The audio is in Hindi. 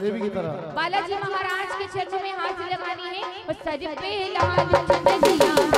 जलेबी की तरह। बालाजी महाराज के चरणों में हाथ लगानी है और सज पे लाल